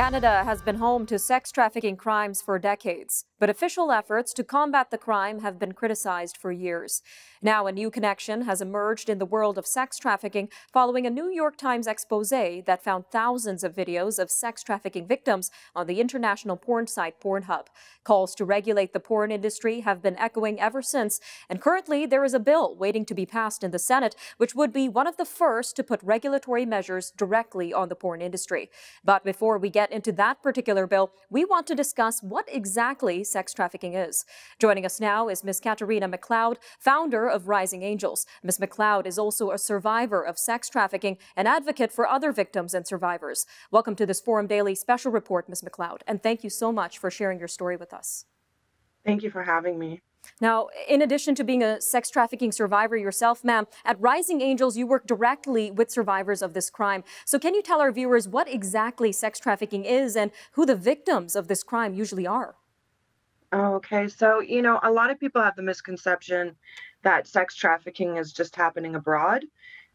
Canada has been home to sex trafficking crimes for decades, but official efforts to combat the crime have been criticized for years. Now, a new connection has emerged in the world of sex trafficking following a New York Times expose that found thousands of videos of sex trafficking victims on the international porn site Pornhub. Calls to regulate the porn industry have been echoing ever since, and currently there is a bill waiting to be passed in the Senate, which would be one of the first to put regulatory measures directly on the porn industry. But before we get into that particular bill, we want to discuss what exactly sex trafficking is. Joining us now is Ms. Katarina McLeod, founder of Rising Angels. Ms. McLeod is also a survivor of sex trafficking and advocate for other victims and survivors. Welcome to this Forum Daily special report, Ms. McLeod, and thank you so much for sharing your story with us. Thank you for having me. Now, in addition to being a sex trafficking survivor yourself, ma'am, at Rising Angels, you work directly with survivors of this crime. So, can you tell our viewers what exactly sex trafficking is and who the victims of this crime usually are? Okay, so, you know, a lot of people have the misconception that sex trafficking is just happening abroad,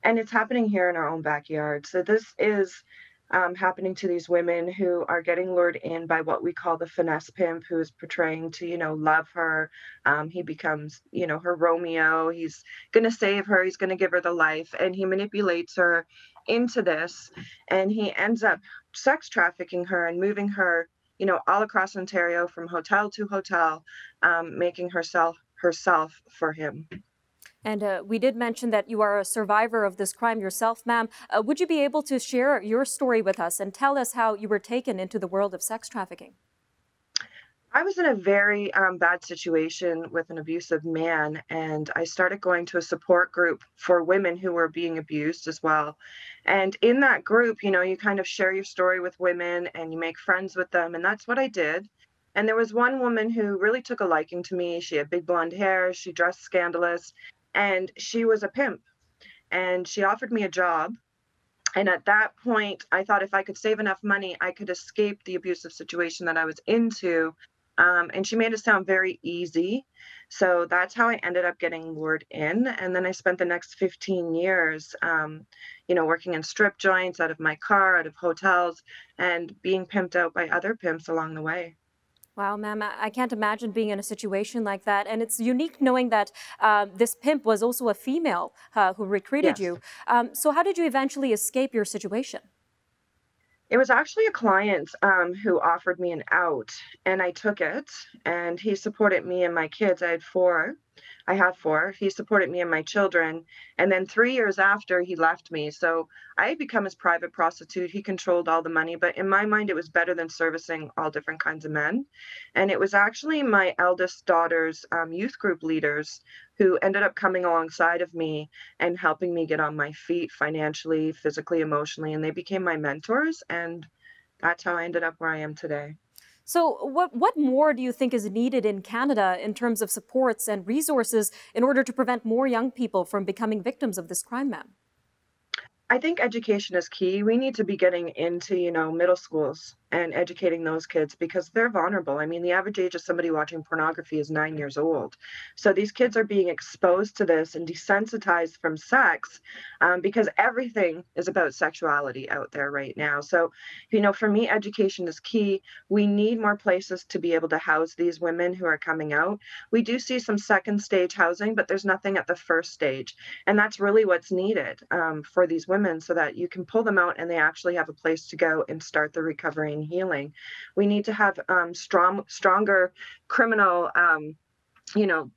and it's happening here in our own backyard. So, this is um, happening to these women who are getting lured in by what we call the finesse pimp, who is portraying to, you know, love her. Um, he becomes, you know, her Romeo. He's going to save her. He's going to give her the life. And he manipulates her into this. And he ends up sex trafficking her and moving her, you know, all across Ontario from hotel to hotel, um, making herself herself for him. And uh, we did mention that you are a survivor of this crime yourself, ma'am. Uh, would you be able to share your story with us and tell us how you were taken into the world of sex trafficking? I was in a very um, bad situation with an abusive man, and I started going to a support group for women who were being abused as well. And in that group, you know, you kind of share your story with women and you make friends with them, and that's what I did. And there was one woman who really took a liking to me. She had big blonde hair, she dressed scandalous, and she was a pimp. And she offered me a job. And at that point i thought if i could save enough money i could escape the abusive situation that i was into. Um, and she made it sound very easy. So that's how i ended up getting lured in. And then i spent the next 15 years um, you know working in strip joints out of my car out of hotels and being pimped out by other pimps along the way Wow, ma'am, I can't imagine being in a situation like that. And it's unique knowing that uh, this pimp was also a female uh, who recruited yes. you. Um, so, how did you eventually escape your situation? It was actually a client um, who offered me an out, and I took it. And he supported me and my kids. I had four. I have four. He supported me and my children. And then three years after, he left me. So I had become his private prostitute. He controlled all the money. But in my mind, it was better than servicing all different kinds of men. And it was actually my eldest daughter's um, youth group leaders who ended up coming alongside of me and helping me get on my feet financially, physically, emotionally. And they became my mentors. And that's how I ended up where I am today. So, what, what more do you think is needed in Canada in terms of supports and resources in order to prevent more young people from becoming victims of this crime, ma'am? I think education is key. We need to be getting into, you know, middle schools and educating those kids because they're vulnerable. I mean, the average age of somebody watching pornography is nine years old. So these kids are being exposed to this and desensitized from sex um, because everything is about sexuality out there right now. So, you know, for me, education is key. We need more places to be able to house these women who are coming out. We do see some second stage housing, but there's nothing at the first stage. And that's really what's needed um, for these women so that you can pull them out and they actually have a place to go and start the recovery healing. We need to have um, strong, stronger criminal, um, you know,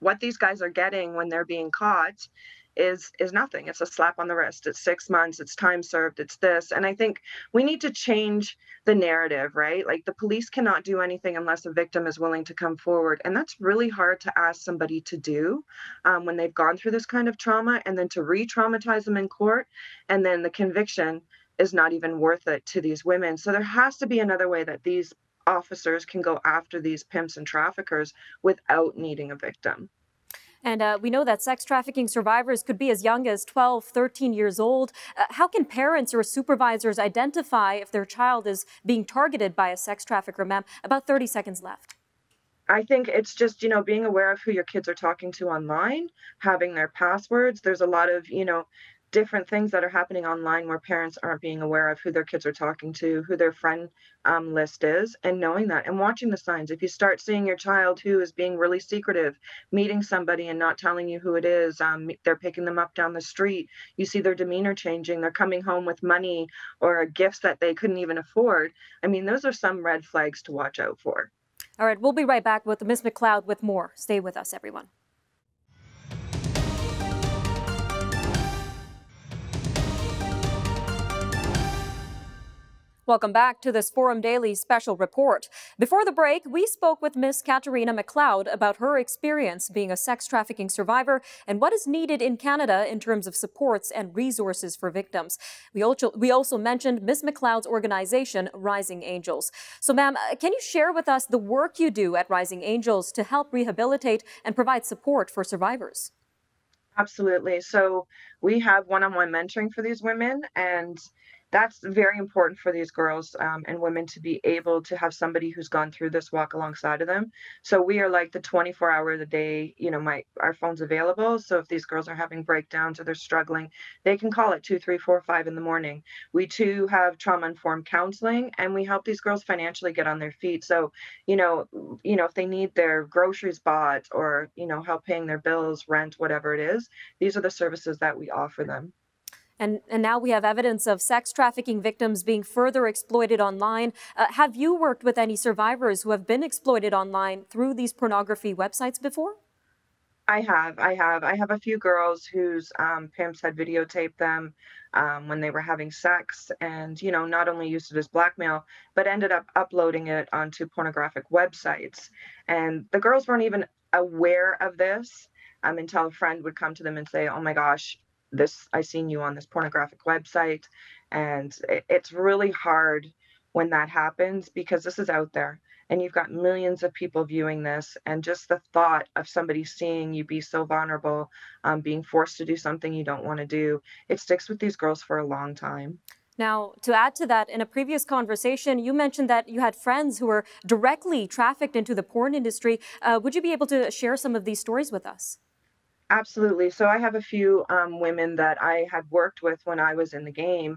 what these guys are getting when they're being caught is is nothing. It's a slap on the wrist. It's six months. It's time served. It's this. And i think we need to change the narrative right? Like the police cannot do anything unless a victim is willing to come forward. And that's really hard to ask somebody to do um, when they've gone through this kind of trauma and then to re-traumatize them in court and then the conviction is not even worth it to these women. So there has to be another way that these officers can go after these pimps and traffickers without needing a victim. And uh, we know that sex trafficking survivors could be as young as 12, 13 years old. Uh, how can parents or supervisors identify if their child is being targeted by a sex trafficker, ma'am? About 30 seconds left. I think it's just, you know, being aware of who your kids are talking to online, having their passwords. There's a lot of, you know, different things that are happening online where parents aren't being aware of who their kids are talking to, who their friend um, list is, and knowing that and watching the signs. If you start seeing your child who is being really secretive, meeting somebody and not telling you who it is, um, they're picking them up down the street, you see their demeanor changing, they're coming home with money or gifts that they couldn't even afford. I mean, those are some red flags to watch out for. All right, we'll be right back with Ms. McLeod with more. Stay with us, everyone. Welcome back to this Forum Daily special report. Before the break, we spoke with Ms. Katarina McLeod about her experience being a sex trafficking survivor and what is needed in Canada in terms of supports and resources for victims. We also, we also mentioned Ms. McLeod's organization, Rising Angels. So, ma'am, uh, can you share with us the work you do at Rising Angels to help rehabilitate and provide support for survivors? Absolutely. So, we have one on one mentoring for these women and that's very important for these girls um, and women to be able to have somebody who's gone through this walk alongside of them. So we are like the 24 hours a day, you know, my our phone's available. So if these girls are having breakdowns or they're struggling, they can call it two, three, four, five in the morning. We too have trauma informed counseling and we help these girls financially get on their feet. So, you know, you know, if they need their groceries bought or, you know, help paying their bills, rent, whatever it is, these are the services that we offer them. And, and now we have evidence of sex trafficking victims being further exploited online. Uh, have you worked with any survivors who have been exploited online through these pornography websites before? I have. I have. I have a few girls whose um, pimps had videotaped them um, when they were having sex and, you know, not only used it as blackmail, but ended up uploading it onto pornographic websites. And the girls weren't even aware of this um, until a friend would come to them and say, oh my gosh, this I seen you on this pornographic website, and it, it's really hard when that happens because this is out there and you've got millions of people viewing this and just the thought of somebody seeing you be so vulnerable um, being forced to do something you don't want to do it sticks with these girls for a long time now, to add to that, in a previous conversation, you mentioned that you had friends who were directly trafficked into the porn industry. Uh, would you be able to share some of these stories with us? Absolutely. So I have a few um, women that I had worked with when I was in the game,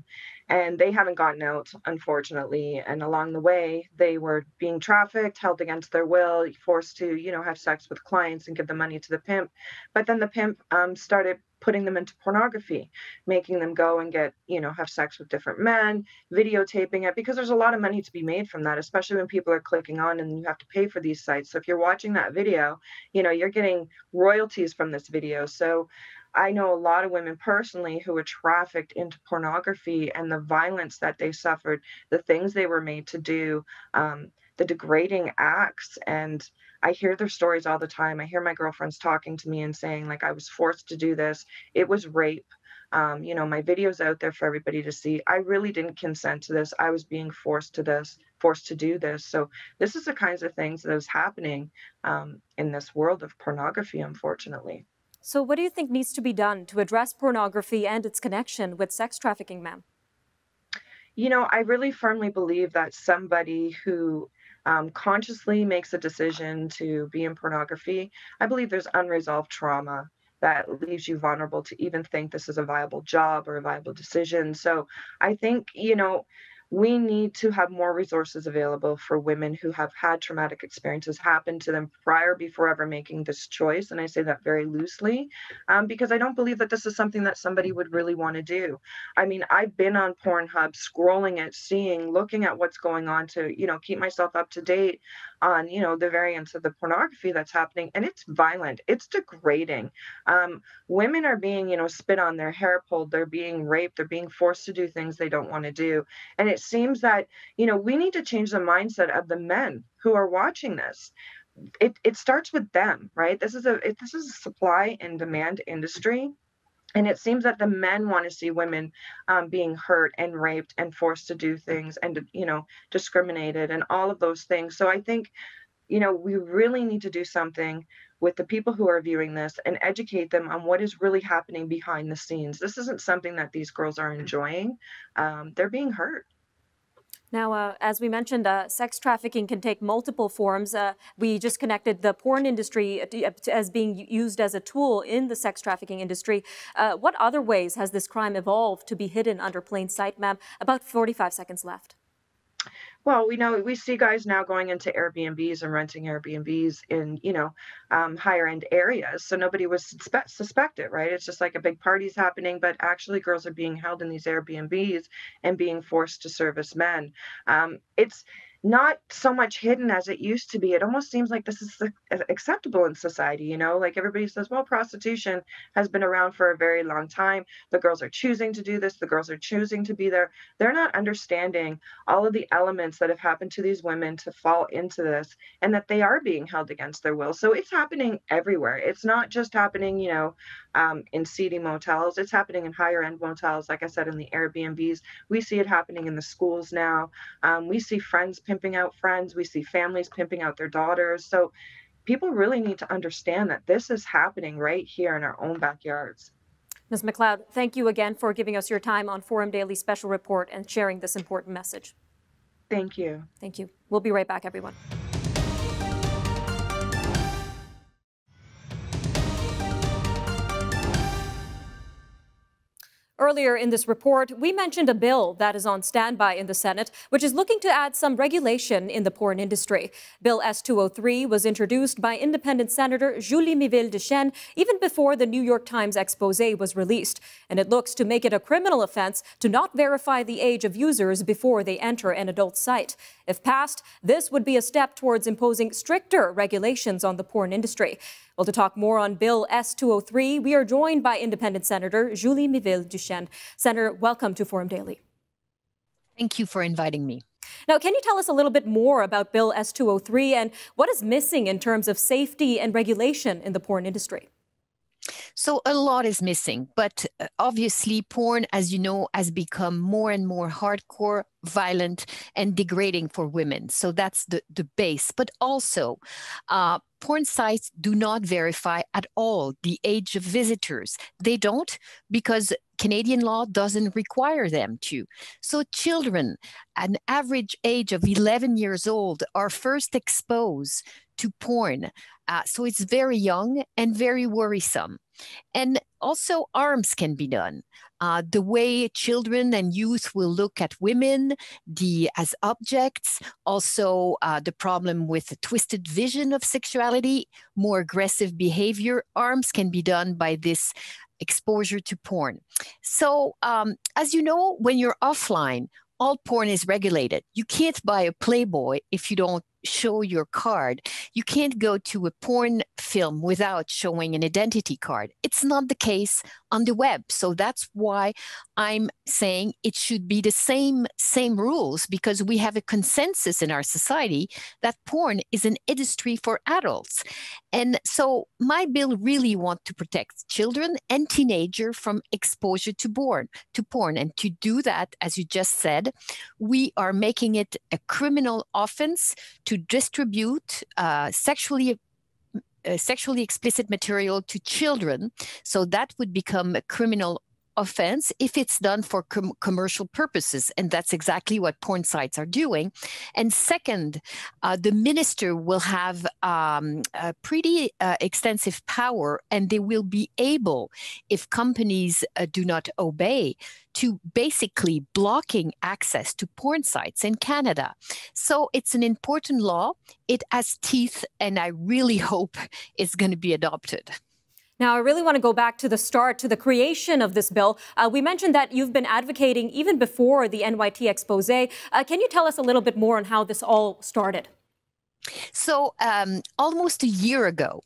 and they haven't gotten out, unfortunately. And along the way, they were being trafficked, held against their will, forced to, you know, have sex with clients and give the money to the pimp. But then the pimp um, started putting them into pornography, making them go and get, you know, have sex with different men, videotaping it, because there's a lot of money to be made from that, especially when people are clicking on and you have to pay for these sites. So if you're watching that video, you know, you're getting royalties from this video. So I know a lot of women personally who were trafficked into pornography and the violence that they suffered, the things they were made to do, um, the degrading acts. And I hear their stories all the time. I hear my girlfriends talking to me and saying, like, I was forced to do this. It was rape. Um, you know, my video's out there for everybody to see. I really didn't consent to this. I was being forced to this, forced to do this. So this is the kinds of things that is happening um, in this world of pornography, unfortunately. So what do you think needs to be done to address pornography and its connection with sex trafficking, ma'am? You know, I really firmly believe that somebody who um, consciously makes a decision to be in pornography, I believe there's unresolved trauma that leaves you vulnerable to even think this is a viable job or a viable decision. So I think, you know, we need to have more resources available for women who have had traumatic experiences happen to them prior before ever making this choice. And I say that very loosely um, because I don't believe that this is something that somebody would really want to do. I mean, I've been on Pornhub scrolling it, seeing, looking at what's going on to, you know, keep myself up to date on, you know, the variants of the pornography that's happening. And it's violent, it's degrading. Um, women are being, you know, spit on, their hair pulled, they're being raped, they're being forced to do things they don't want to do. And it seems that, you know, we need to change the mindset of the men who are watching this. It, it starts with them, right? This is a it, this is a supply and demand industry, and it seems that the men want to see women um, being hurt and raped and forced to do things and you know discriminated and all of those things. So I think, you know, we really need to do something with the people who are viewing this and educate them on what is really happening behind the scenes. This isn't something that these girls are enjoying. Um, they're being hurt. Now, uh, as we mentioned, uh, sex trafficking can take multiple forms. Uh, we just connected the porn industry uh, as being used as a tool in the sex trafficking industry. Uh, what other ways has this crime evolved to be hidden under plain sight, ma'am? About 45 seconds left. Well, we know we see guys now going into Airbnbs and renting Airbnbs in, you know, um, higher end areas. So nobody was suspe- right? It's just like a big party's happening, but actually girls are being held in these Airbnbs and being forced to service men. Um, it's not so much hidden as it used to be. It almost seems like this is acceptable in society, you know? Like everybody says, well, prostitution has been around for a very long time. The girls are choosing to do this, the girls are choosing to be there. They're not understanding all of the elements that have happened to these women to fall into this and that they are being held against their will. So it's happening everywhere. It's not just happening, you know, um, in seedy motels, it's happening in higher end motels, like I said, in the Airbnbs. We see it happening in the schools now. Um, we see friends pimping out friends. We see families pimping out their daughters. So people really need to understand that this is happening right here in our own backyards. Ms. McLeod, thank you again for giving us your time on Forum Daily Special Report and sharing this important message. Thank you. Thank you. We'll be right back, everyone. Earlier in this report, we mentioned a bill that is on standby in the Senate, which is looking to add some regulation in the porn industry. Bill S-203 was introduced by independent Senator Julie Miville-Dechêne even before the New York Times expose was released, and it looks to make it a criminal offense to not verify the age of users before they enter an adult site. If passed, this would be a step towards imposing stricter regulations on the porn industry. Well, to talk more on Bill S-203, we are joined by Independent Senator Julie Miville-Dechêne. Senator, welcome to Forum Daily. Thank you for inviting me. Now, can you tell us a little bit more about Bill S-203 and what is missing in terms of safety and regulation in the porn industry? So a lot is missing, but uh, obviously, porn, as you know, has become more and more hardcore, violent, and degrading for women. So that's the, the base. But also, uh, porn sites do not verify at all the age of visitors. They don't because Canadian law doesn't require them to. So children, an average age of 11 years old, are first exposed to porn. Uh, so it's very young and very worrisome. And also, arms can be done. Uh, the way children and youth will look at women the as objects also uh, the problem with the twisted vision of sexuality more aggressive behavior arms can be done by this exposure to porn so um, as you know when you're offline all porn is regulated you can't buy a playboy if you don't show your card. You can't go to a porn film without showing an identity card. It's not the case on the web. So that's why I'm saying it should be the same same rules because we have a consensus in our society that porn is an industry for adults. And so my bill really want to protect children and teenager from exposure to porn to porn and to do that as you just said, we are making it a criminal offense to to distribute uh, sexually uh, sexually explicit material to children. So that would become a criminal offense if it's done for com- commercial purposes. And that's exactly what porn sites are doing. And second, uh, the minister will have um, a pretty uh, extensive power and they will be able, if companies uh, do not obey, to basically blocking access to porn sites in Canada. So it's an important law. It has teeth, and I really hope it's going to be adopted. Now, I really want to go back to the start, to the creation of this bill. Uh, we mentioned that you've been advocating even before the NYT expose. Uh, can you tell us a little bit more on how this all started? So, um, almost a year ago,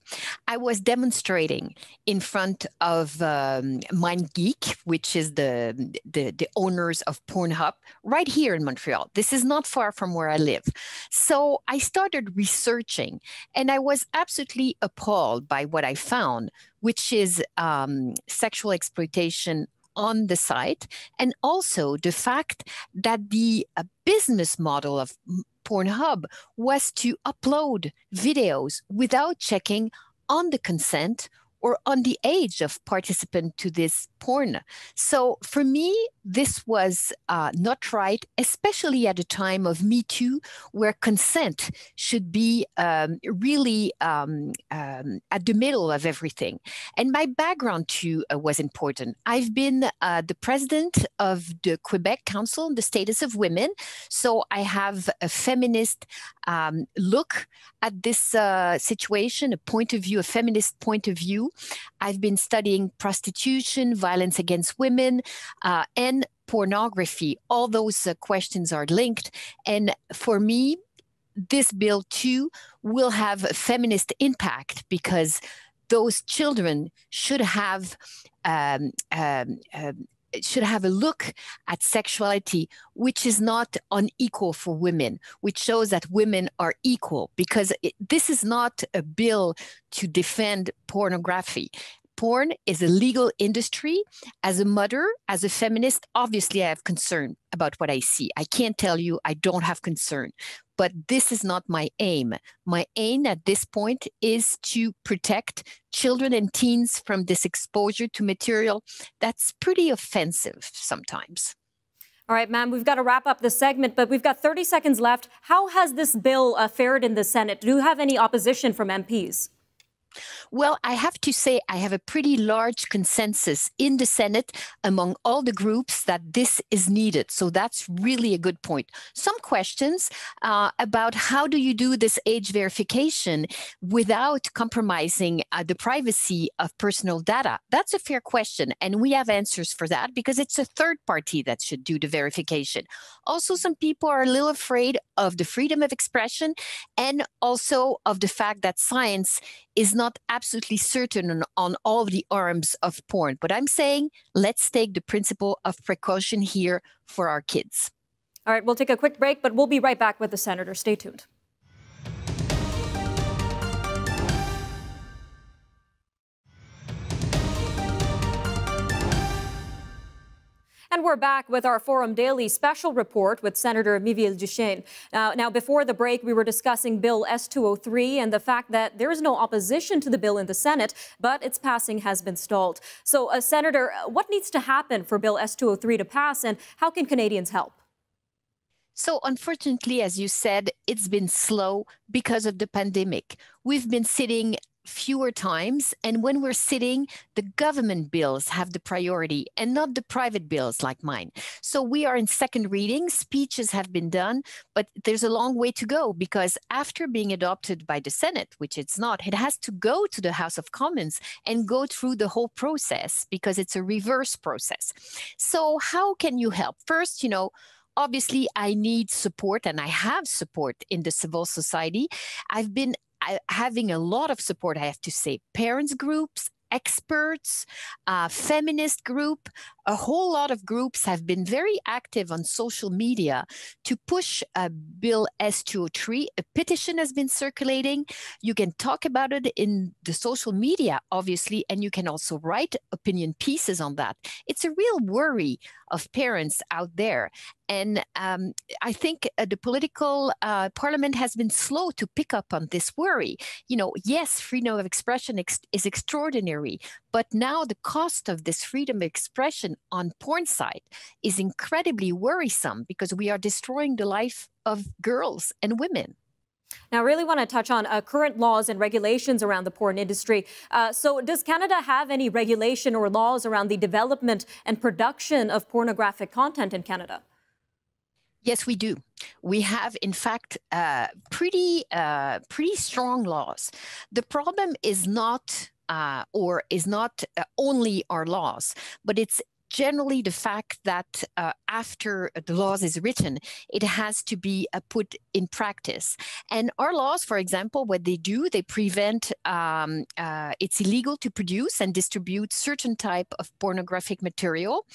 I was demonstrating in front of um, MindGeek, which is the, the, the owners of Pornhub, right here in Montreal. This is not far from where I live. So, I started researching, and I was absolutely appalled by what I found, which is um, sexual exploitation on the site, and also the fact that the uh, business model of Pornhub was to upload videos without checking on the consent or on the age of participant to this porn. So for me, this was uh, not right, especially at a time of Me Too, where consent should be um, really um, um, at the middle of everything. And my background too uh, was important. I've been uh, the president of the Quebec Council on the Status of Women, so I have a feminist um, look at this uh, situation, a point of view, a feminist point of view. I've been studying prostitution, violence against women, uh, and pornography. All those uh, questions are linked. And for me, this bill too will have a feminist impact because those children should have um, um, um, should have a look at sexuality which is not unequal for women which shows that women are equal because it, this is not a bill to defend pornography porn is a legal industry. As a mother, as a feminist, obviously I have concern about what I see. I can't tell you I don't have concern, but this is not my aim. My aim at this point is to protect children and teens from this exposure to material that's pretty offensive sometimes. All right, ma'am, we've got to wrap up this segment, but we've got 30 seconds left. How has this bill uh, fared in the Senate? Do you have any opposition from MPs? Well, I have to say, I have a pretty large consensus in the Senate among all the groups that this is needed. So that's really a good point. Some questions uh, about how do you do this age verification without compromising uh, the privacy of personal data? That's a fair question. And we have answers for that because it's a third party that should do the verification. Also, some people are a little afraid of the freedom of expression and also of the fact that science is not absolutely certain on, on all the arms of porn. But I'm saying let's take the principle of precaution here for our kids. All right, we'll take a quick break, but we'll be right back with the senator. Stay tuned. And we're back with our Forum Daily special report with Senator Miville Dechêne. Now, now, before the break, we were discussing Bill S-203 and the fact that there is no opposition to the bill in the Senate, but its passing has been stalled. So, uh, Senator, what needs to happen for Bill S-203 to pass, and how can Canadians help? So, unfortunately, as you said, it's been slow because of the pandemic. We've been sitting fewer times. And when we're sitting, the government bills have the priority and not the private bills like mine. So we are in second reading, speeches have been done, but there's a long way to go because after being adopted by the Senate, which it's not, it has to go to the House of Commons and go through the whole process because it's a reverse process. So, how can you help? First, you know, obviously i need support and i have support in the civil society i've been having a lot of support, I have to say, parents groups, experts, uh, feminist group, a whole lot of groups have been very active on social media to push uh, Bill S203. A petition has been circulating. You can talk about it in the social media, obviously, and you can also write opinion pieces on that. It's a real worry of parents out there. And um, I think uh, the political uh, parliament has been slow to pick up on this worry. You know, yes, freedom of expression ex- is extraordinary, but now the cost of this freedom of expression on porn site is incredibly worrisome because we are destroying the life of girls and women. Now, I really want to touch on uh, current laws and regulations around the porn industry. Uh, so, does Canada have any regulation or laws around the development and production of pornographic content in Canada? Yes, we do. We have, in fact, uh, pretty uh, pretty strong laws. The problem is not uh, or is not uh, only our laws, but it's generally the fact that uh, after the laws is written, it has to be uh, put in practice. And our laws, for example, what they do, they prevent um, uh, it's illegal to produce and distribute certain type of pornographic material.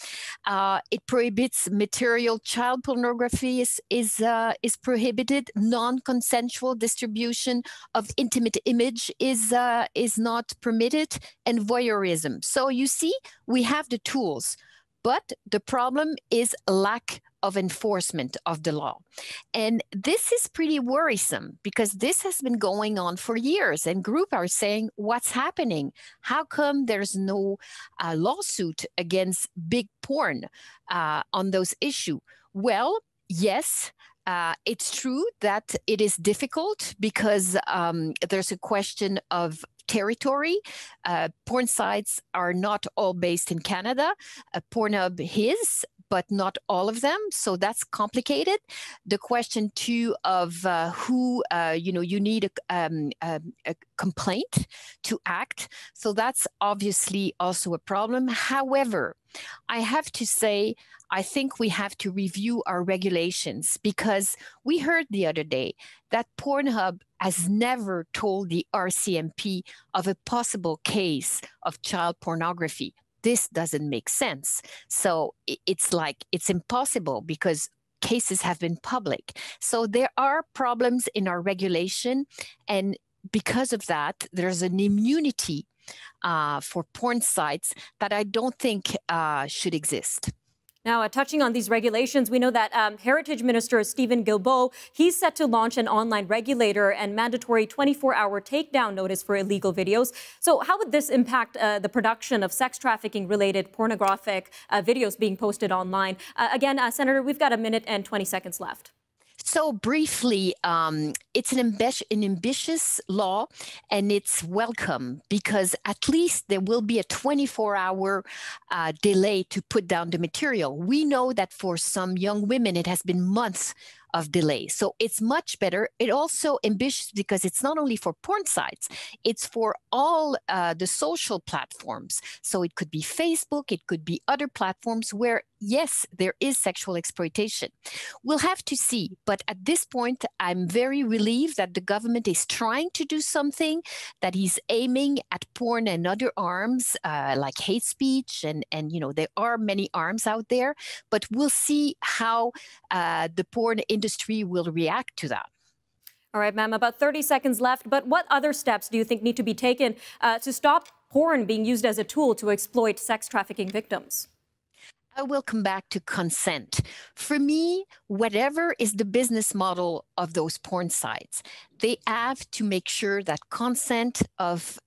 Uh, it prohibits material child pornography is is uh, is prohibited. Non-consensual distribution of intimate image is uh, is not permitted, and voyeurism. So you see, we have the tools But the problem is lack of enforcement of the law. And this is pretty worrisome because this has been going on for years, and group are saying, what's happening? How come there's no uh, lawsuit against big porn uh, on those issues? Well, yes, uh, it's true that it is difficult because um, there's a question of territory. Uh, porn sites are not all based in Canada. Uh, Pornhub is, but not all of them. So that's complicated. The question too of uh, who, uh, you know, you need a, um, a, a, complaint to act. So that's obviously also a problem. However, I have to say, I think we have to review our regulations because we heard the other day that Pornhub has never told the RCMP of a possible case of child pornography this doesn't make sense. So it's like it's impossible because cases have been public. So there are problems in our regulation. And because of that, there's an immunity uh, for porn sites that I don't think uh, should exist. Now, uh, touching on these regulations, we know that um, Heritage Minister Stephen Guilbeault, he's set to launch an online regulator and mandatory 24-hour takedown notice for illegal videos. So how would this impact uh, the production of sex trafficking-related pornographic uh, videos being posted online? Uh, again, uh, Senator, we've got a minute and 20 seconds left. So briefly, um, it's an, an, ambitious law, and it's welcome because at least there will be a 24-hour uh, delay to put down the material. We know that for some young women, it has been months of delay. So it's much better. It also ambitious because it's not only for porn sites, it's for all uh, the social platforms. So it could be Facebook, it could be other platforms where, yes, there is sexual exploitation. We'll have to see. But at this point, I'm very relieved that the government is trying to do something, that is aiming at porn and other arms uh, like hate speech. And, and, you know, there are many arms out there. But we'll see how uh, the porn industry will react to that. All right, ma'am, about 30 seconds left. But what other steps do you think need to be taken uh, to stop porn being used as a tool to exploit sex trafficking victims? I will come back to consent. For me, whatever is the business model of those porn sites, they have to make sure that consent of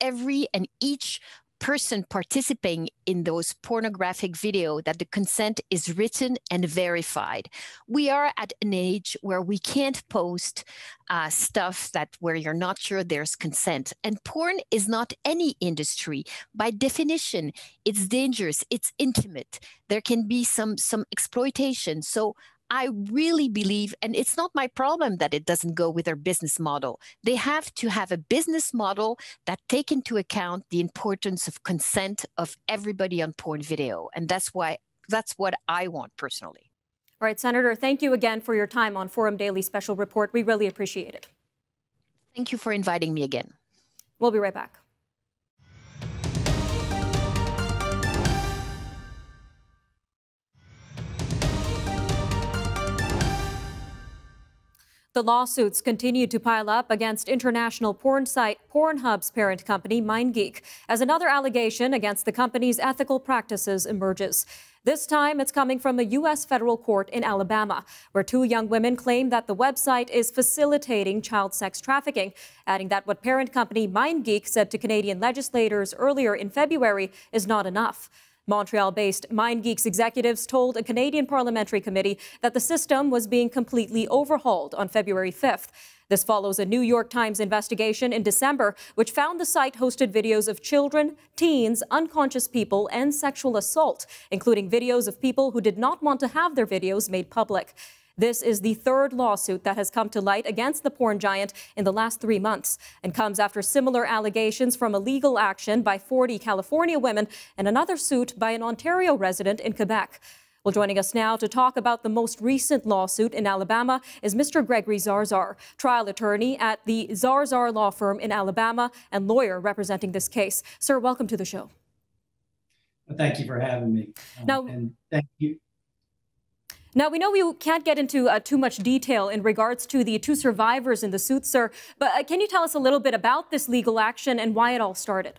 every and each person participating in those pornographic video that the consent is written and verified. We are at an age where we can't post uh, stuff that where you're not sure there's consent. And porn is not any industry. By definition, it's dangerous, it's intimate. There can be some some exploitation. So I really believe, and it's not my problem that it doesn't go with their business model. They have to have a business model that take into account the importance of consent of everybody on porn video. And that's why that's what I want personally. All right, Senator, thank you again for your time on Forum Daily Special Report. We really appreciate it. Thank you for inviting me again. We'll be right back. The lawsuits continue to pile up against international porn site Pornhub's parent company, MindGeek, as another allegation against the company's ethical practices emerges. This time, it's coming from a U.S. federal court in Alabama, where two young women claim that the website is facilitating child sex trafficking, adding that what parent company MindGeek said to Canadian legislators earlier in February is not enough. Montreal based MindGeeks executives told a Canadian parliamentary committee that the system was being completely overhauled on February 5th. This follows a New York Times investigation in December, which found the site hosted videos of children, teens, unconscious people, and sexual assault, including videos of people who did not want to have their videos made public. This is the third lawsuit that has come to light against the porn giant in the last three months and comes after similar allegations from a legal action by 40 California women and another suit by an Ontario resident in Quebec. Well, joining us now to talk about the most recent lawsuit in Alabama is Mr. Gregory Zarzaur, trial attorney at the Zarzaur Law Firm in Alabama and lawyer representing this case. Sir, welcome to the show. Well, thank you for having me. Um, now, and thank you. Now, we know we can't get into uh, too much detail in regards to the two survivors in the suit, sir, but uh, can you tell us a little bit about this legal action and why it all started?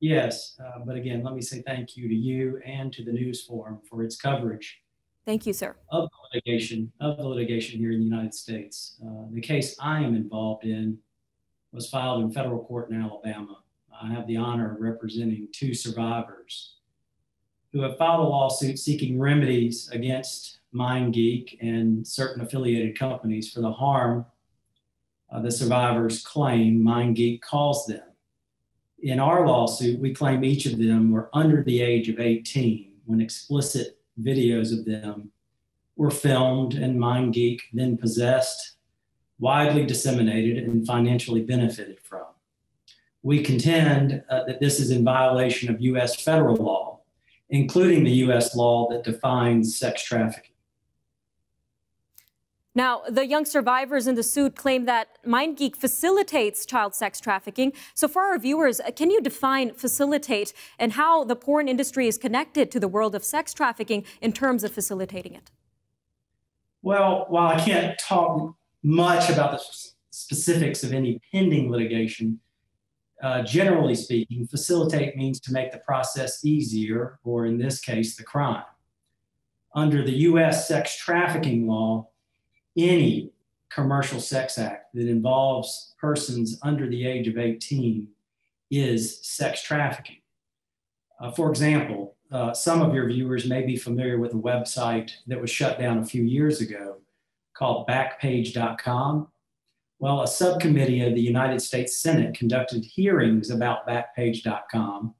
Yes, uh, but again, let me say thank you to you and to the News Forum for its coverage. Thank you, sir. Of the litigation, of the litigation here in the United States. Uh, the case I am involved in was filed in federal court in Alabama. I have the honor of representing two survivors who have filed a lawsuit seeking remedies against MindGeek and certain affiliated companies for the harm uh, the survivors claim MindGeek caused them. In our lawsuit, we claim each of them were under the age of 18 when explicit videos of them were filmed and MindGeek then possessed, widely disseminated, and financially benefited from. We contend uh, that this is in violation of US federal law, including the US law that defines sex trafficking. Now, the young survivors in the suit claim that MindGeek facilitates child sex trafficking. So, for our viewers, uh, can you define facilitate and how the porn industry is connected to the world of sex trafficking in terms of facilitating it? Well, while I can't talk much about the specifics of any pending litigation, uh, generally speaking, facilitate means to make the process easier, or in this case, the crime. Under the U.S. sex trafficking law, any commercial sex act that involves persons under the age of 18 is sex trafficking. Uh, for example, uh, some of your viewers may be familiar with a website that was shut down a few years ago called Backpage.com. Well, a subcommittee of the United States Senate conducted hearings about Backpage.com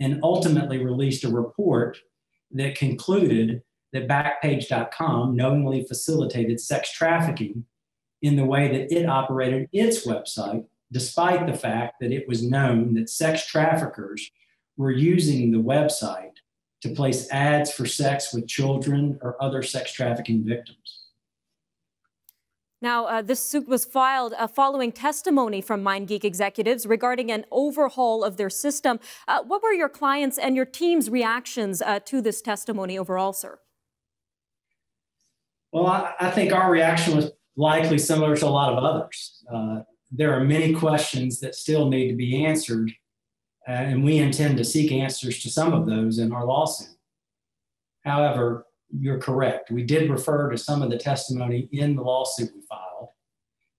and ultimately released a report that concluded that Backpage.com knowingly facilitated sex trafficking in the way that it operated its website, despite the fact that it was known that sex traffickers were using the website to place ads for sex with children or other sex trafficking victims. Now, uh, this suit was filed uh, following testimony from MindGeek executives regarding an overhaul of their system. Uh, what were your clients and your team's reactions uh, to this testimony overall, sir? Well, I, I, think our reaction was likely similar to a lot of others. Uh, there are many questions that still need to be answered, uh, and we intend to seek answers to some of those in our lawsuit. However, you're correct. We did refer to some of the testimony in the lawsuit we filed,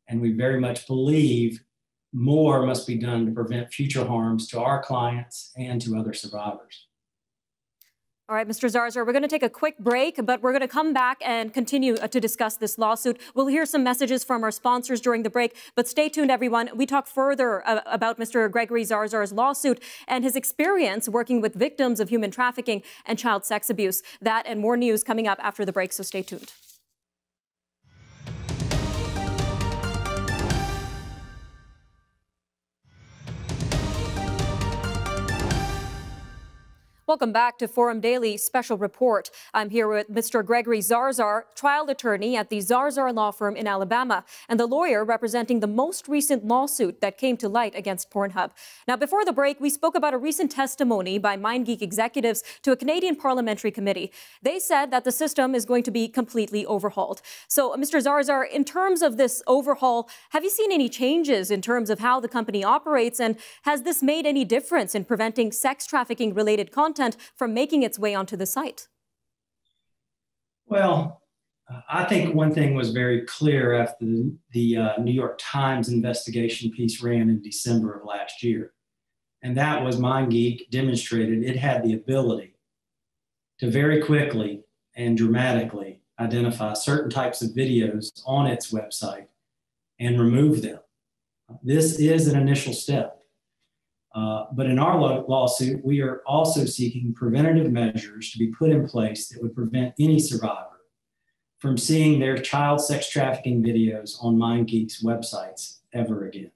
and we very much believe more must be done to prevent future harms to our clients and to other survivors. All right, Mr. Zarzaur, we're going to take a quick break, but we're going to come back and continue uh, to discuss this lawsuit. We'll hear some messages from our sponsors during the break, but stay tuned, everyone. We talk further uh, about Mr. Gregory Zarzaur's lawsuit and his experience working with victims of human trafficking and child sex abuse. That and more news coming up after the break, so stay tuned. Welcome back to Forum Daily Special Report. I'm here with Mr. Gregory Zarzaur, trial attorney at the Zarzaur Law Firm in Alabama, and the lawyer representing the most recent lawsuit that came to light against Pornhub. Now, before the break, we spoke about a recent testimony by MindGeek executives to a Canadian parliamentary committee. They said that the system is going to be completely overhauled. So, Mr. Zarzaur, in terms of this overhaul, have you seen any changes in terms of how the company operates, and has this made any difference in preventing sex trafficking related content? Content from making its way onto the site? Well, I think one thing was very clear after the, the uh, New York Times investigation piece ran in December of last year. And that was MindGeek demonstrated it had the ability to very quickly and dramatically identify certain types of videos on its website and remove them. This is an initial step. Uh, but in our lawsuit, we are also seeking preventative measures to be put in place that would prevent any survivor from seeing their child sex trafficking videos on MindGeek's websites ever again.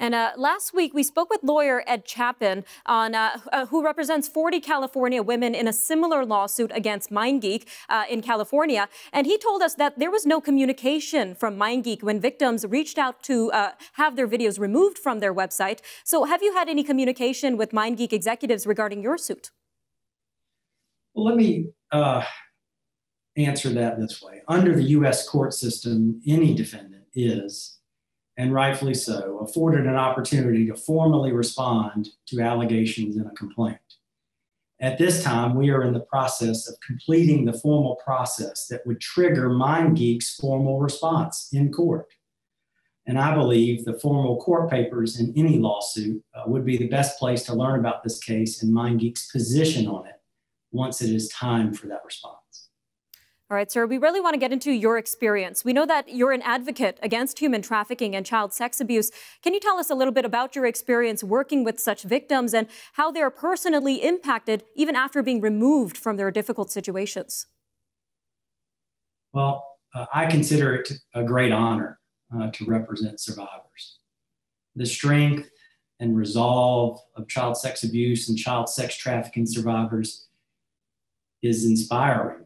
And uh, last week, we spoke with lawyer Ed Chapin, on, uh, uh, who represents 40 California women in a similar lawsuit against MindGeek uh, in California. And he told us that there was no communication from MindGeek when victims reached out to uh, have their videos removed from their website. So, have you had any communication with MindGeek executives regarding your suit? Well, let me answer that this way. Under the U.S. court system, any defendant is and rightfully so, afforded an opportunity to formally respond to allegations in a complaint. At this time, we are in the process of completing the formal process that would trigger MindGeek's formal response in court. And I believe the formal court papers in any lawsuit uh, would be the best place to learn about this case and MindGeek's position on it once it is time for that response. All right, sir, we really want to get into your experience. We know that you're an advocate against human trafficking and child sex abuse. Can you tell us a little bit about your experience working with such victims and how they are personally impacted even after being removed from their difficult situations? Well, uh, I consider it a great honor uh, to represent survivors. The strength and resolve of child sex abuse and child sex trafficking survivors is inspiring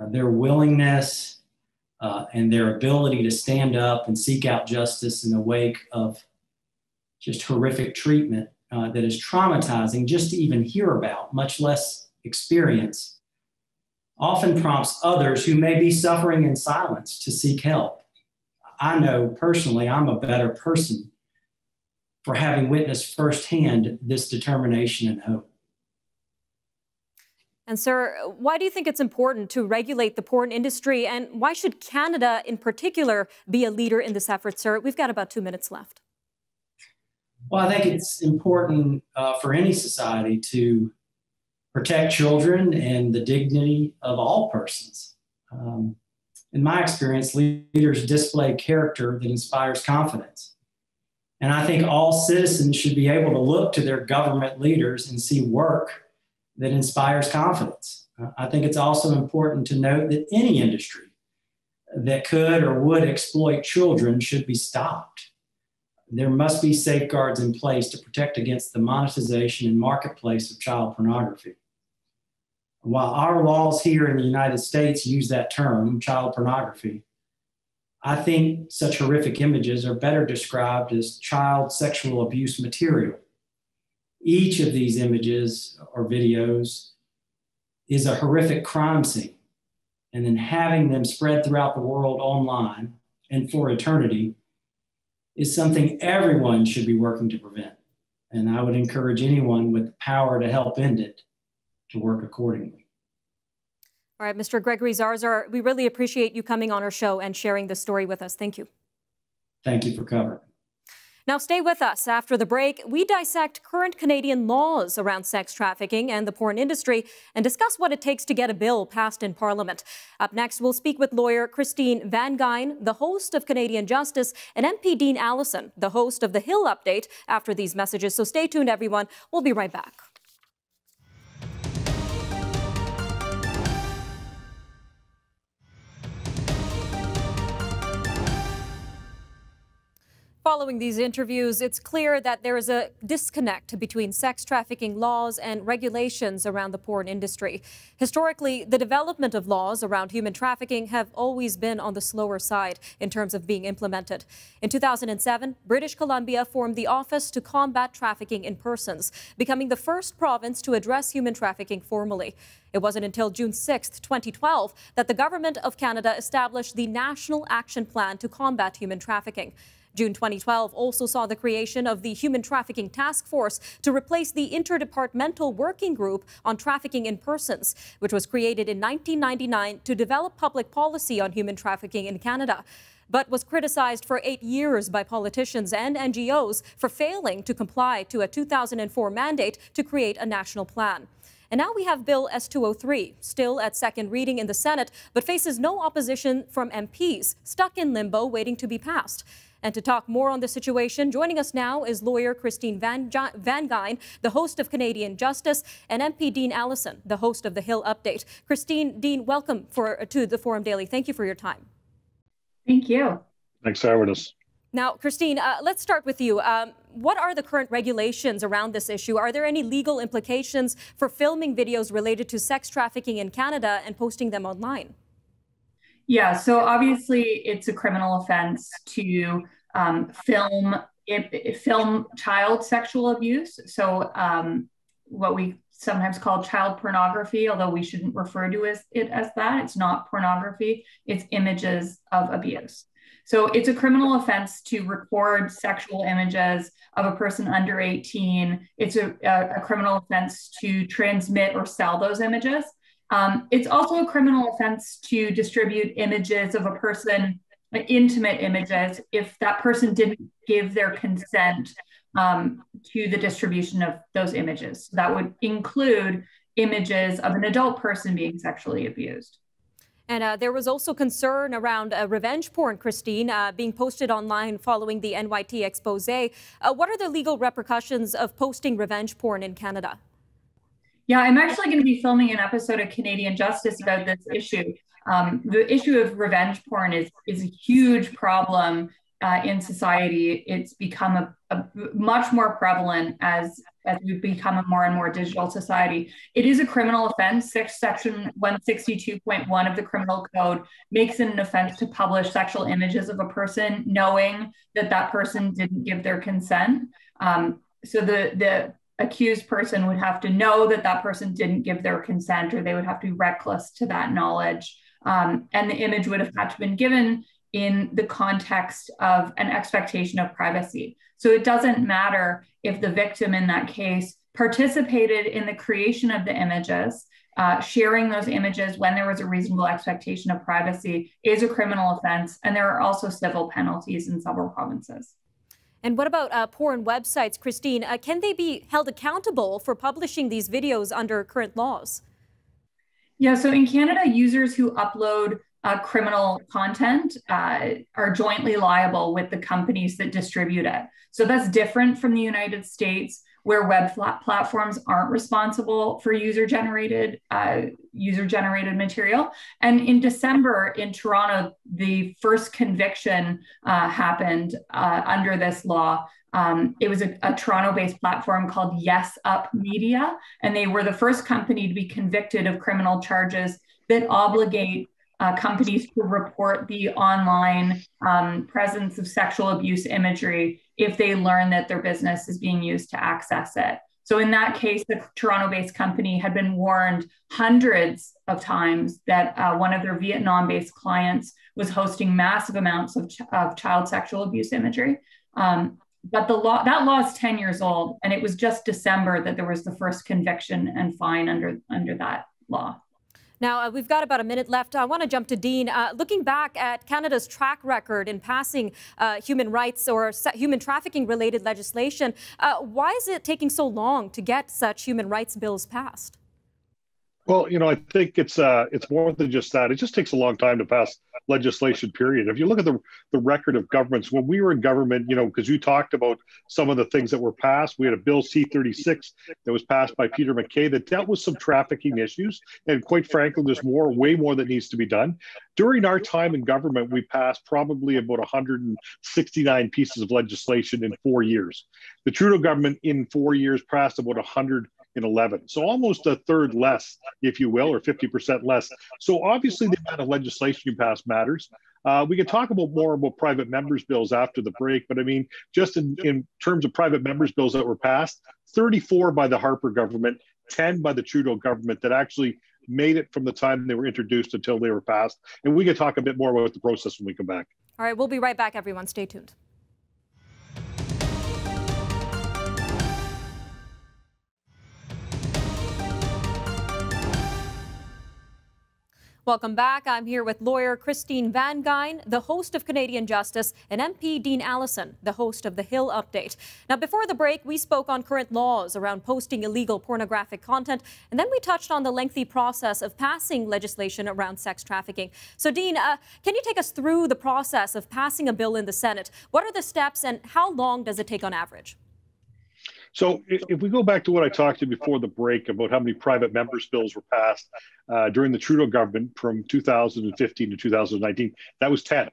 uh, their willingness uh, and their ability to stand up and seek out justice in the wake of just horrific treatment uh, that is traumatizing just to even hear about, much less experience, often prompts others who may be suffering in silence to seek help. I know personally I'm a better person for having witnessed firsthand this determination and hope. And, sir, why do you think it's important to regulate the porn industry? And why should Canada, in particular, be a leader in this effort, sir? We've got about two minutes left. Well, I think it's important uh, for any society to protect children and the dignity of all persons. Um, in my experience, leaders display character that inspires confidence. And I think all citizens should be able to look to their government leaders and see work that inspires confidence. I think it's also important to note that any industry that could or would exploit children should be stopped. There must be safeguards in place to protect against the monetization and marketplace of child pornography. While our laws here in the United States use that term, child pornography, I think such horrific images are better described as child sexual abuse material each of these images or videos is a horrific crime scene. And then having them spread throughout the world online and for eternity is something everyone should be working to prevent. And I would encourage anyone with the power to help end it to work accordingly. All right, Mr. Gregory Zarzaur, we really appreciate you coming on our show and sharing this story with us. Thank you. Thank you for covering. Now, stay with us. After the break, we dissect current Canadian laws around sex trafficking and the porn industry and discuss what it takes to get a bill passed in Parliament. Up next, we'll speak with lawyer Christine Van Geyn, the host of Canadian Justice, and MP Dean Allison, the host of The Hill Update, after these messages. So stay tuned, everyone. We'll be right back. Following these interviews, it's clear that there is a disconnect between sex trafficking laws and regulations around the porn industry. Historically, the development of laws around human trafficking have always been on the slower side in terms of being implemented. In 2007, British Columbia formed the Office to Combat Trafficking in Persons, becoming the first province to address human trafficking formally. It wasn't until June 6, 2012, that the Government of Canada established the National Action Plan to Combat Human Trafficking. June 2012 also saw the creation of the Human Trafficking Task Force to replace the Interdepartmental Working Group on Trafficking in Persons, which was created in 1999 to develop public policy on human trafficking in Canada but was criticized for eight years by politicians and NGOs for failing to comply to a 2004 mandate to create a national plan. And now we have Bill S203, still at second reading in the Senate, but faces no opposition from MPs, stuck in limbo waiting to be passed. And to talk more on the situation, joining us now is lawyer Christine Van, Van Geyn, the host of Canadian Justice, and MP Dean Allison, the host of the Hill Update. Christine, Dean, welcome for, to the Forum Daily. Thank you for your time. Thank you. Thanks for having us. Now, Christine, uh, let's start with you. Um, what are the current regulations around this issue? Are there any legal implications for filming videos related to sex trafficking in Canada and posting them online? Yeah, so obviously it's a criminal offense to um, film it, film child sexual abuse. So um, what we sometimes call child pornography, although we shouldn't refer to it as that. It's not pornography. It's images of abuse. So it's a criminal offense to record sexual images of a person under 18. It's a, a, a criminal offense to transmit or sell those images. Um, it's also a criminal offense to distribute images of a person, intimate images, if that person didn't give their consent um, to the distribution of those images. So That would include images of an adult person being sexually abused. And uh, there was also concern around uh, revenge porn, Christine, uh, being posted online following the NYT expose. Uh, what are the legal repercussions of posting revenge porn in Canada? Yeah, I'm actually going to be filming an episode of Canadian Justice about this issue. Um, the issue of revenge porn is is a huge problem uh, in society. It's become a, a, much more prevalent as as we've become a more and more digital society. It is a criminal offense. Section 162.1 of the criminal code makes it an offense to publish sexual images of a person knowing that that person didn't give their consent. Um, so the the accused person would have to know that that person didn't give their consent or they would have to be reckless to that knowledge um, and the image would have had to been given in the context of an expectation of privacy. So it doesn't matter if the victim in that case participated in the creation of the images, uh, sharing those images when there was a reasonable expectation of privacy is a criminal offense. And there are also civil penalties in several provinces. And what about uh, porn websites, Christine? Uh, can they be held accountable for publishing these videos under current laws? Yeah, so in Canada, users who upload uh, criminal content uh, are jointly liable with the companies that distribute it. So that's different from the United States, where web platforms aren't responsible for user generated uh, user generated material. And in December in Toronto, the first conviction uh, happened uh, under this law. Um, it was a, a Toronto based platform called Yes Up Media, and they were the first company to be convicted of criminal charges that obligate uh, companies to report the online um, presence of sexual abuse imagery if they learn that their business is being used to access it. So, in that case, the Toronto based company had been warned hundreds of times that uh, one of their Vietnam based clients was hosting massive amounts of, ch- of child sexual abuse imagery. Um, but the law that law is 10 years old and it was just december that there was the first conviction and fine under under that law now, uh, we've got about a minute left. I want to jump to Dean. Uh, looking back at Canada's track record in passing uh, human rights or human trafficking related legislation, uh, why is it taking so long to get such human rights bills passed? Well, you know, I think it's uh, it's more than just that. It just takes a long time to pass legislation. Period. If you look at the the record of governments when we were in government, you know, because you talked about some of the things that were passed. We had a Bill C thirty six that was passed by Peter MacKay that dealt with some trafficking issues, and quite frankly, there's more, way more that needs to be done. During our time in government, we passed probably about 169 pieces of legislation in four years. The Trudeau government in four years passed about 100 in 11. So almost a third less, if you will, or 50% less. So obviously the amount of legislation you pass matters. Uh, we can talk about more about private members bills after the break, but I mean, just in, in terms of private members bills that were passed, 34 by the Harper government, 10 by the Trudeau government that actually made it from the time they were introduced until they were passed. And we can talk a bit more about the process when we come back. All right, we'll be right back, everyone. Stay tuned. Welcome back. I'm here with lawyer Christine Van Geyn, the host of Canadian Justice, and MP Dean Allison, the host of The Hill Update. Now, before the break, we spoke on current laws around posting illegal pornographic content, and then we touched on the lengthy process of passing legislation around sex trafficking. So, Dean, uh, can you take us through the process of passing a bill in the Senate? What are the steps, and how long does it take on average? So if we go back to what I talked to before the break about how many private members bills were passed uh, during the Trudeau government from 2015 to 2019, that was 10.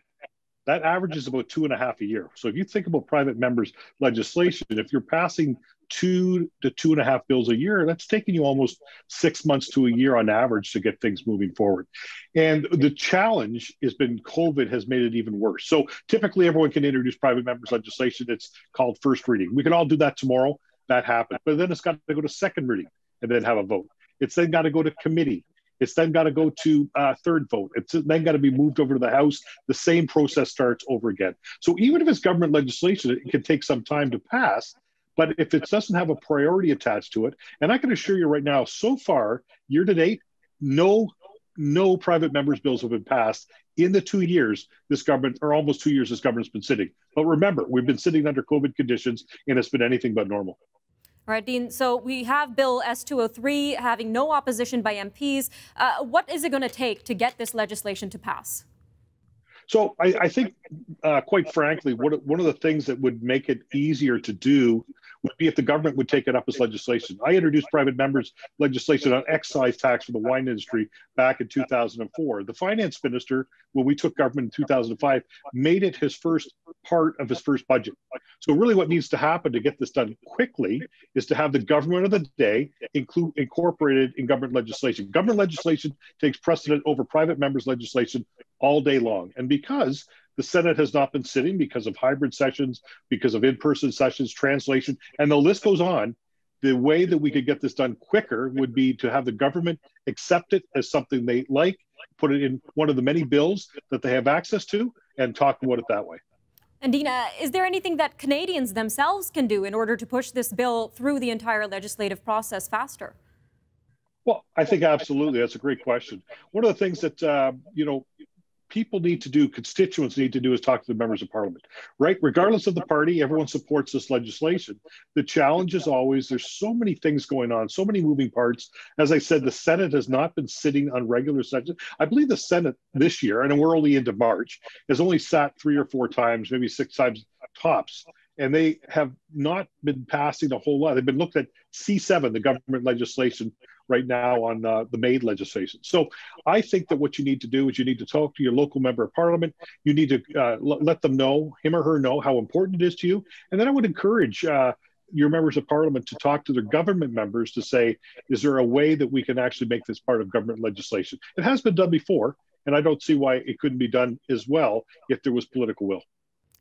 That averages about two and a half a year. So if you think about private members legislation, if you're passing two to two and a half bills a year, that's taking you almost six months to a year on average to get things moving forward. And the challenge has been COVID has made it even worse. So typically everyone can introduce private members legislation. It's called first reading. We can all do that tomorrow that happened. But then it's got to go to second reading and then have a vote. It's then got to go to committee It's then got to go to uh, third vote. It's then got to be moved over to the House. The same process starts over again. So even if it's government legislation, it can take some time to pass. But if it doesn't have a priority attached to it, and I can assure you right now, so far, year to date, no no private members bills have been passed in the two years this government or almost two years this government's been sitting but remember we've been sitting under covid conditions and it's been anything but normal all right, Dean. So we have Bill S203 having no opposition by MPs. Uh, what is it going to take to get this legislation to pass? So I, I think, uh, quite frankly, of, one of the things that would make it easier to do would be if the government would take it up as legislation. I introduced private members legislation on excise tax for the wine industry back in 2004. The finance minister, when we took government in 2005, made it his first part of his first budget. So really what needs to happen to get this done quickly is to have the government of the day include incorporated in government legislation. Government legislation takes precedent over private members legislation all day long. And because the Senate has not been sitting because of hybrid sessions, because of in person sessions, translation, and the list goes on. The way that we could get this done quicker would be to have the government accept it as something they like, put it in one of the many bills that they have access to, and talk about it that way. And Dina, is there anything that Canadians themselves can do in order to push this bill through the entire legislative process faster? Well, I think absolutely. That's a great question. One of the things that, uh, you know, people need to do, constituents need to do, is talk to the members of parliament, right? Regardless of the party, everyone supports this legislation. The challenge is always there's so many things going on, so many moving parts. As I said, the Senate has not been sitting on regular sessions. I believe the Senate this year, and we're only into March, has only sat three or four times, maybe six times tops and they have not been passing a whole lot. They've been looked at C7, the government legislation, right now on uh, the MAID legislation. So I think that what you need to do is you need to talk to your local member of parliament. You need to uh, l- let them know, him or her know how important it is to you. And then I would encourage uh, your members of parliament to talk to their government members to say, is there a way that we can actually make this part of government legislation? It has been done before, and I don't see why it couldn't be done as well if there was political will.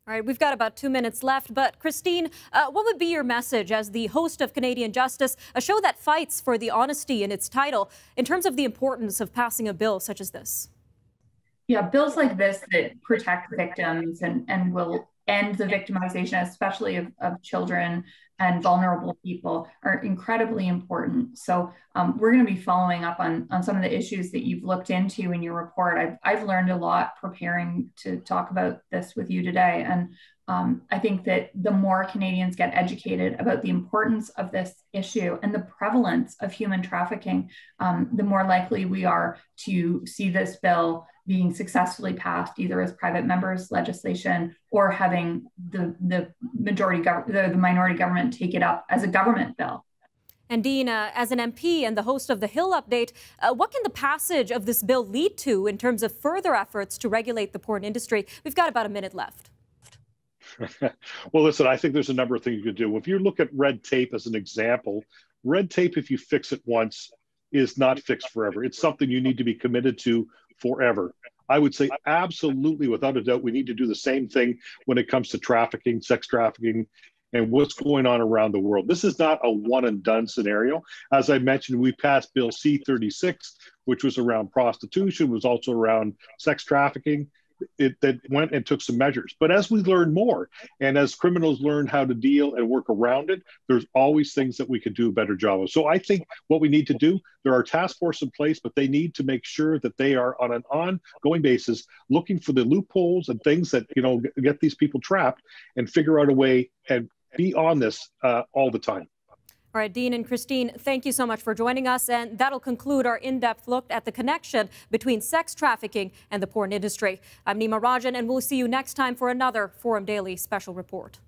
All right, we've got about two minutes left, but Christine, uh, what would be your message as the host of Canadian Justice, a show that fights for the honesty in its title, in terms of the importance of passing a bill such as this? Yeah, bills like this that protect victims and, and will end the victimization, especially of, of children and vulnerable people, are incredibly important. So um, we're going to be following up on, on some of the issues that you've looked into in your report. I've, I've learned a lot preparing to talk about this with you today. And um, I think that the more Canadians get educated about the importance of this issue and the prevalence of human trafficking, um, the more likely we are to see this bill being successfully passed either as private members legislation or having the, the majority gov- the, the minority government take it up as a government bill. And Dean, uh, as an MP and the host of the Hill Update, uh, what can the passage of this bill lead to in terms of further efforts to regulate the porn industry? We've got about a minute left. well, listen, I think there's a number of things you could do. If you look at red tape as an example, red tape, if you fix it once, is not fixed forever. It's something you need to be committed to forever. I would say absolutely, without a doubt, we need to do the same thing when it comes to trafficking, sex trafficking, and what's going on around the world. This is not a one and done scenario. As I mentioned, we passed Bill C 36, which was around prostitution, was also around sex trafficking it that went and took some measures. But as we learn more, and as criminals learn how to deal and work around it, there's always things that we could do a better job of. So I think what we need to do, there are task force in place, but they need to make sure that they are on an ongoing basis looking for the loopholes and things that you know get these people trapped and figure out a way and be on this uh, all the time. All right, Dean and Christine, thank you so much for joining us. And that'll conclude our in depth look at the connection between sex trafficking and the porn industry. I'm Nima Rajan, and we'll see you next time for another Forum Daily special report.